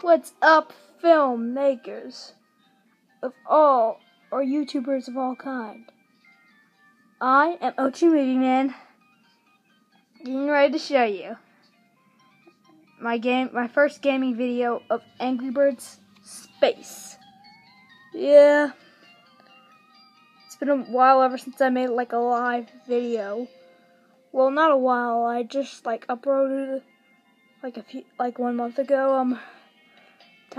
What's up, filmmakers of all, or YouTubers of all kind? I am O2 Movie Man, getting ready to show you my game, my first gaming video of Angry Birds Space. Yeah, it's been a while ever since I made like a live video. Well, not a while. I just like uploaded like a few, like one month ago. Um.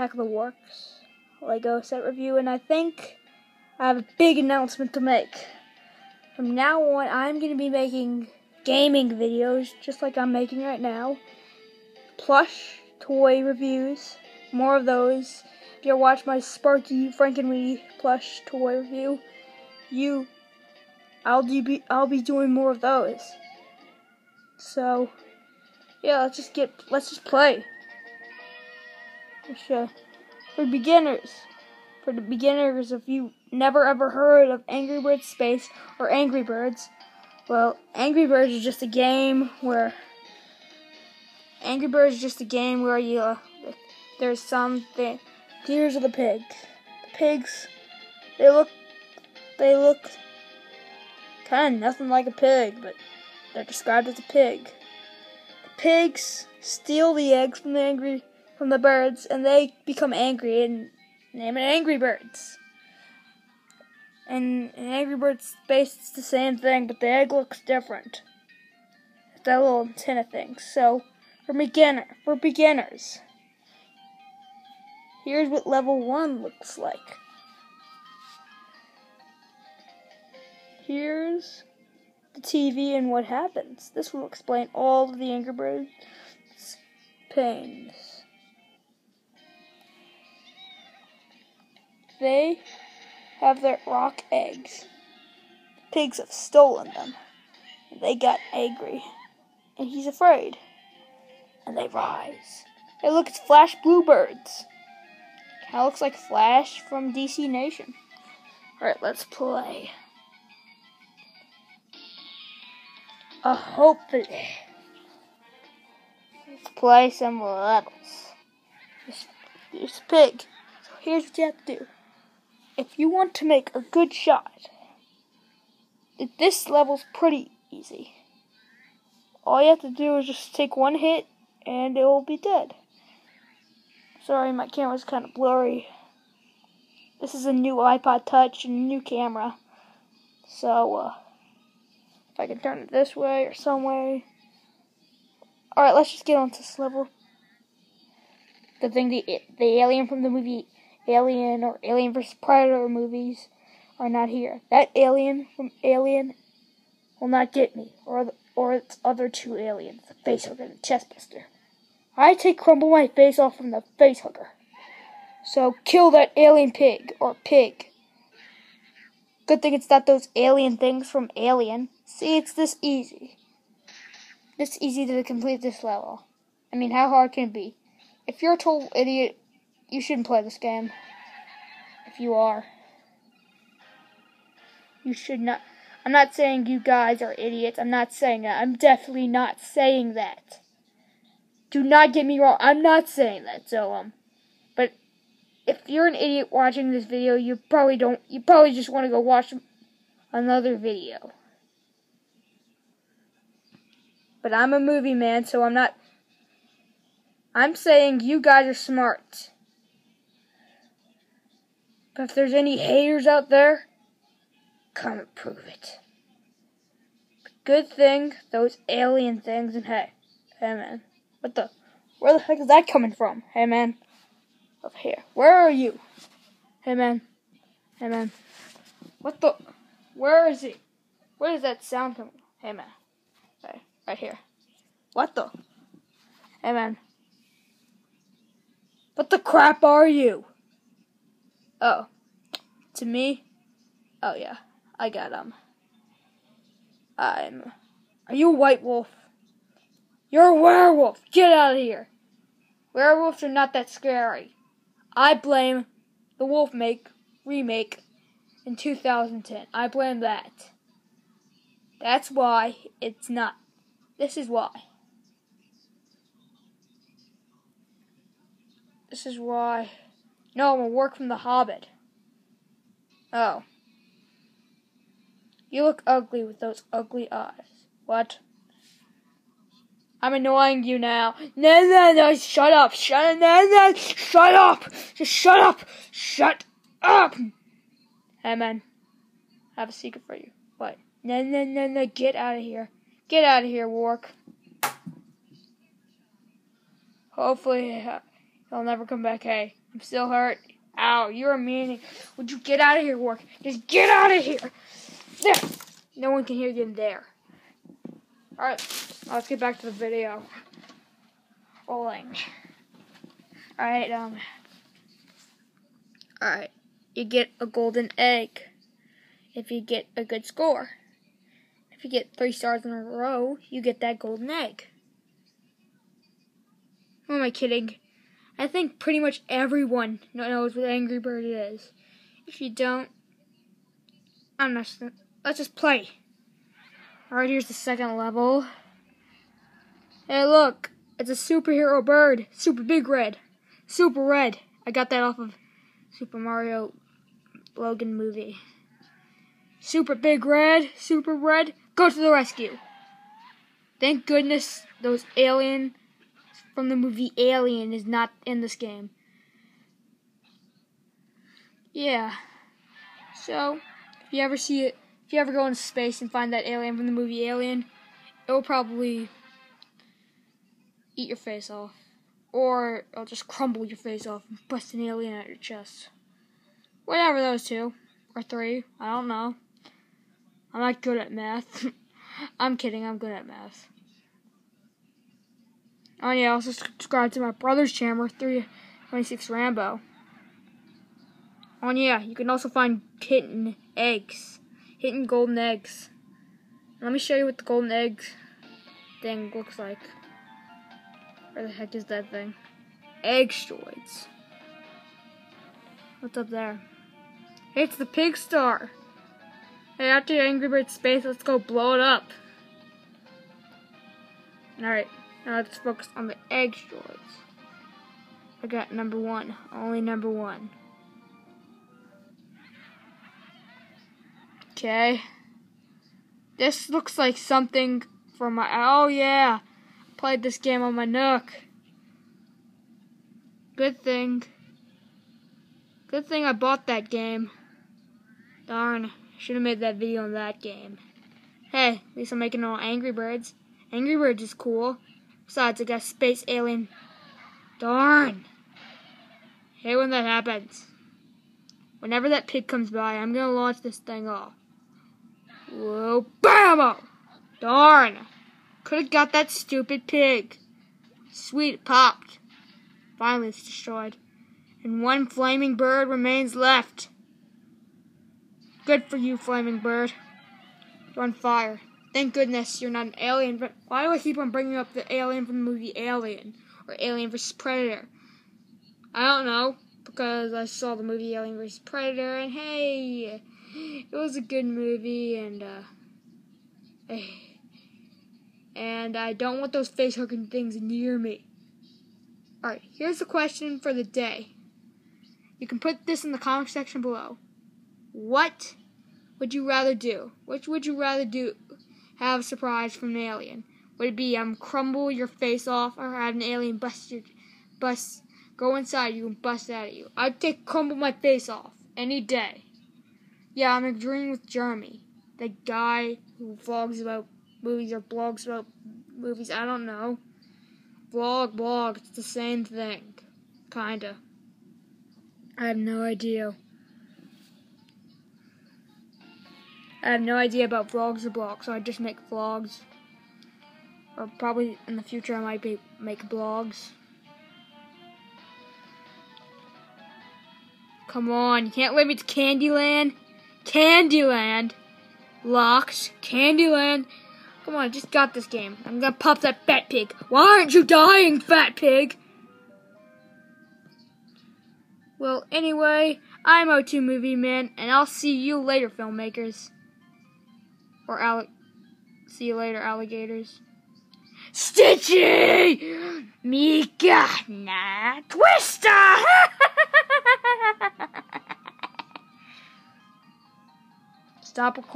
Attack of the Wargs Lego set review, and I think I have a big announcement to make. From now on, I'm going to be making gaming videos just like I'm making right now. Plush toy reviews, more of those. If you watch my Sparky Frank and Frankenweenie plush toy review, you, I'll be I'll be doing more of those. So, yeah, let's just get let's just play. For beginners, for the beginners, if you never ever heard of Angry Birds Space or Angry Birds, well, Angry Birds is just a game where Angry Birds is just a game where you uh, there's some thing. Here's the pigs. The pigs, they look, they look kind of nothing like a pig, but they're described as a pig. The pigs steal the eggs from the angry from the birds, and they become angry and name it Angry Birds. And in Angry Birds Space, it's the same thing, but the egg looks different. It's that little antenna thing. So, for beginner, for beginners, here's what level one looks like. Here's the TV and what happens. This will explain all of the Angry Birds pains. They have their rock eggs. Pigs have stolen them. They got angry. And he's afraid. And they rise. Hey, look, it's Flash Bluebirds. Kinda looks like Flash from DC Nation. Alright, let's play. Uh, hopefully. Let's play some levels. There's a pig. So here's what you have to do if you want to make a good shot, this level's pretty easy. All you have to do is just take one hit and it will be dead. Sorry, my camera's kind of blurry. This is a new iPod Touch and new camera. So, uh, if I can turn it this way or some way. Alright, let's just get on to this level. The thing, the, the alien from the movie Alien or Alien vs. Predator movies are not here. That alien from Alien will not get me, or the, or its other two aliens, the facehugger and the chestbuster. I take crumble my face off from the facehugger. So kill that alien pig or pig. Good thing it's not those alien things from Alien. See, it's this easy. This easy to complete this level. I mean, how hard can it be? If you're a total idiot you shouldn't play this game. If you are. You should not. I'm not saying you guys are idiots. I'm not saying that. I'm definitely not saying that. Do not get me wrong. I'm not saying that. So, um, but if you're an idiot watching this video, you probably don't, you probably just want to go watch another video. But I'm a movie man, so I'm not, I'm saying you guys are smart. If there's any haters out there, come and prove it. Good thing, those alien things, and hey, hey man, what the, where the heck is that coming from? Hey man, up here, where are you? Hey man, hey man, what the, where is he? Where is that sound coming? Hey man, hey, right here. What the? Hey man, what the crap are you? Oh. To me? Oh yeah. I got um I'm Are you a white wolf? You're a werewolf! Get out of here! Werewolves are not that scary. I blame the Wolfman remake in 2010. I blame that. That's why it's not. This is why. This is why. No, I'm a Warg from the Hobbit. Oh. You look ugly with those ugly eyes. What? I'm annoying you now. No, no, no, shut up. Shut up. no, no, shut up. Just shut up. Shut up. Hey, man. I have a secret for you. What? No, no, no, no, get out of here. Get out of here, Warg. Hopefully, uh, he'll never come back. Hey, I'm still hurt. Ow, you're a meanie. Would you get out of here, Warg? Just get out of here. There. No one can hear you in there. Alright, let's get back to the video. Rolling. Alright, um. Alright, you get a golden egg if you get a good score. If you get three stars in a row, you get that golden egg. Who am I kidding? I think pretty much everyone knows what Angry Bird is. If you don't, I'm not. Let's just play. Alright, here's the second level. Hey, look, it's a superhero bird. Super big red. Super red. I got that off of Super Mario Logan movie. Super big red, super red, go to the rescue. Thank goodness those alien from the movie Alien is not in this game. Yeah. So, if you ever see it, if you ever go into space and find that alien from the movie Alien, it will probably eat your face off. Or it'll just crumble your face off and bust an alien out your chest. Whatever those two. Or three. I don't know. I'm not good at math. I'm kidding, I'm good at math. Oh yeah, also subscribe to my brother's channel, 326 Rambo. Oh yeah, you can also find kitten eggs. Hidden golden eggs. Let me show you what the golden eggs thing looks like. Where the heck is that thing? Eggsteroids. What's up there? It's the pig star. Hey, after Angry Bird Space, let's go blow it up. Alright. Now let's focus on the Eggsteroids. I got number one. Only number one. Okay. This looks like something for my... Oh, yeah. Played this game on my Nook. Good thing. Good thing I bought that game. Darn. Should have made that video on that game. Hey, at least I'm making all Angry Birds. Angry Birds is cool. Besides, I got Space Alien. Darn. Hey, when that happens. Whenever that pig comes by, I'm gonna launch this thing off. Whoa, BAMO! Darn. Could've got that stupid pig. Sweet, popped. Finally, it's destroyed. And one flaming bird remains left. Good for you, flaming bird. You're on fire. Thank goodness you're not an alien, but why do I keep on bringing up the alien from the movie Alien? Or Alien vs. Predator? I don't know, because I saw the movie Alien vs. Predator, and hey, it was a good movie, and, uh, and I don't want those face hooking things near me. Alright, here's the question for the day. You can put this in the comment section below. What would you rather do? Which would you rather do? Have a surprise from an alien? Would it be um crumble your face off or have an alien bust your bust go inside you and bust out at you? I'd take crumble my face off any day. Yeah, I'm agreeing with Jeremy, the guy who vlogs about movies or blogs about movies. I don't know. Vlog, blog, it's the same thing. Kinda. I have no idea. I have no idea about vlogs or blogs, so I just make vlogs. Or probably in the future I might be make blogs. Come on, you can't let me to Candyland. Candyland. Locks. Candyland. Come on, I just got this game. I'm gonna pop that fat pig. Why aren't you dying, fat pig? Well, anyway, I'm O2 Movie Man, and I'll see you later, filmmakers. Or allic- see you later, alligators. Stitchy! Mika! Nah, Twister! Stop recording.